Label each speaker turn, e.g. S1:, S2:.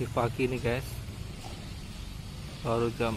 S1: masih pagi nih guys. Baru jam